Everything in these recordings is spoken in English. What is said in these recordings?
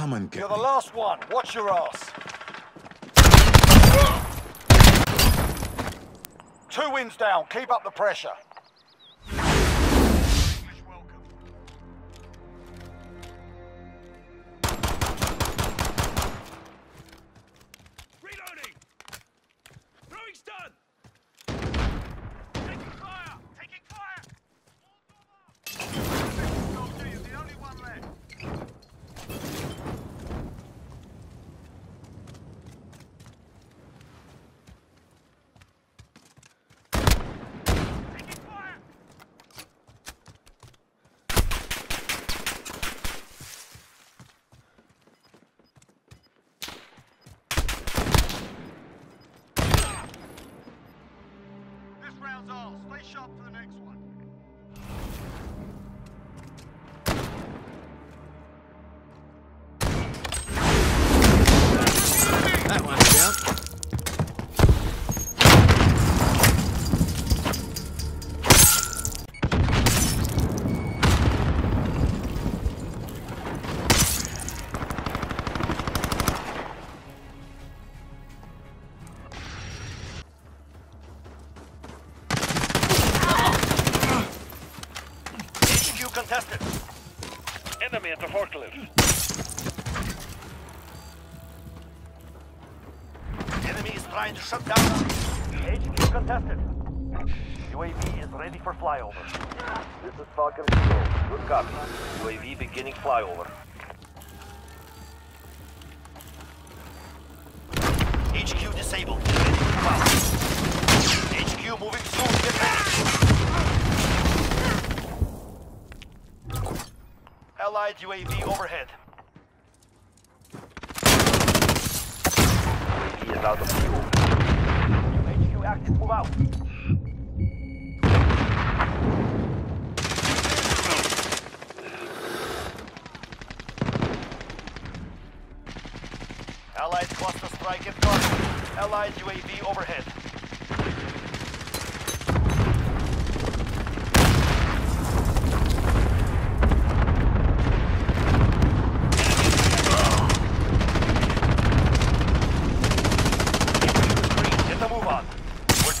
Come and get You're the last one. Watch your ass. Two wins down. Keep up the pressure. Stay sharp for the next one. Contested. Enemy at the forklift. Enemy is trying to shut down. HQ contested. UAV is ready for flyover. This is Falcon Control. Good copy. UAV beginning flyover. HQ disabled. Ready to move out. HQ moving soon. Get ready. Allied UAV overhead. UAV is out of fuel. HQ active. Move out. Allied cluster strike in target. Allied UAV overhead.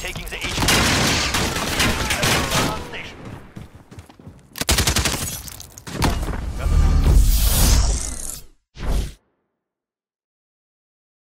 taking the HQ.